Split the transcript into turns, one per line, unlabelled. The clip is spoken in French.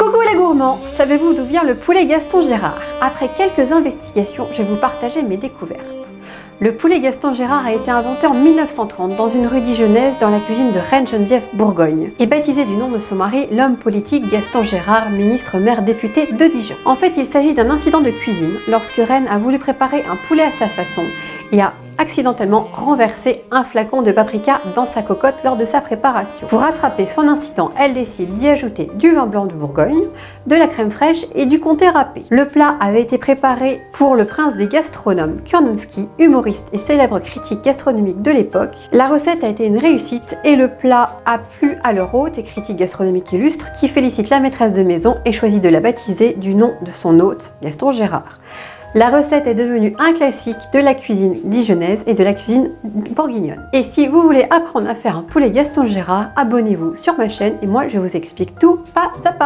Coucou les gourmands Savez-vous d'où vient le poulet Gaston Gérard? Après quelques investigations, je vais vous partager mes découvertes. Le poulet Gaston Gérard a été inventé en 1930 dans une rue dijonnaise dans la cuisine de Reine Geneviève Bourgogne et baptisé du nom de son mari, l'homme politique Gaston Gérard, ministre maire député de Dijon. En fait, il s'agit d'un incident de cuisine lorsque Reine a voulu préparer un poulet à sa façon et a accidentellement renversé un flacon de paprika dans sa cocotte lors de sa préparation. Pour rattraper son incident, elle décide d'y ajouter du vin blanc de Bourgogne, de la crème fraîche et du comté râpé. Le plat avait été préparé pour le prince des gastronomes Kurnowski, humoriste et célèbre critique gastronomique de l'époque. La recette a été une réussite et le plat a plu à leur hôte et critique gastronomique illustre qui félicite la maîtresse de maison et choisit de la baptiser du nom de son hôte, Gaston Gérard. La recette est devenue un classique de la cuisine dijonnaise et de la cuisine bourguignonne. Et si vous voulez apprendre à faire un poulet Gaston Gérard, abonnez-vous sur ma chaîne et moi je vous explique tout pas à pas.